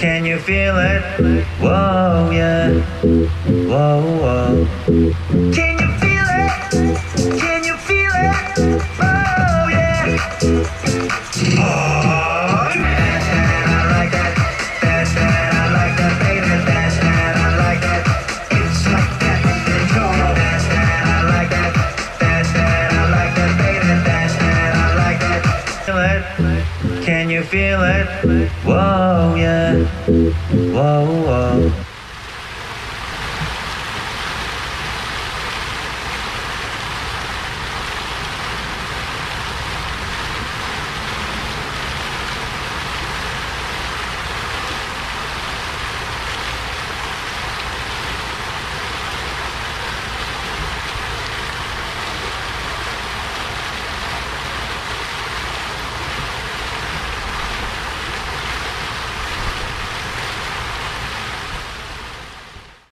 Can you feel it? Whoa, yeah. Whoa, whoa. Can you feel it? Can you feel it? Oh, yeah. Oh, that's that, I like that. That's that, I like that, baby. That's that, I like that. It's like that, control. That's that, I like that. That's that, I like that, baby. That's that, I like that. Feel it? Can you feel it? Whoa, yeah. Whoa, whoa.